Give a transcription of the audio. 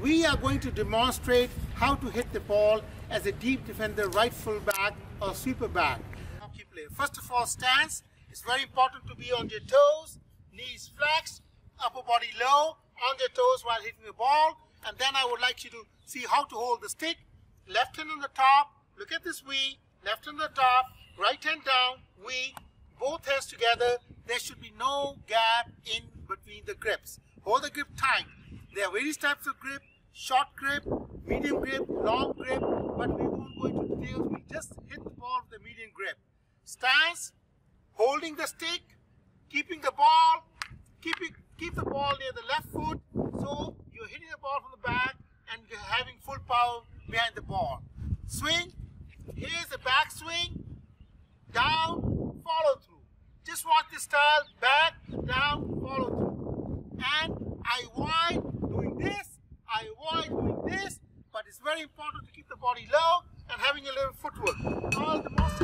We are going to demonstrate how to hit the ball as a deep defender, right full back or sweeper back. Hockey play. First of all, stance. It's very important to be on your toes, knees flexed, upper body low, on your toes while hitting the ball. And then I would like you to see how to hold the stick. Left hand on the top. Look at this V. Left hand on the top. Right hand down. V. Both hands together. There should be no gap in between the grips. Hold the grip tight. There are various types of grip, short grip, medium grip, long grip, but we won't go into details. We just hit the ball with the medium grip. Stance, holding the stick, keeping the ball, keeping keep the ball near the left foot, so you're hitting the ball from the back and you're having full power behind the ball. Swing, here's the back swing, down, follow through. Just walk this style, back, down, follow through. And I avoid doing this, I avoid doing this, but it's very important to keep the body low and having a little footwork. All the most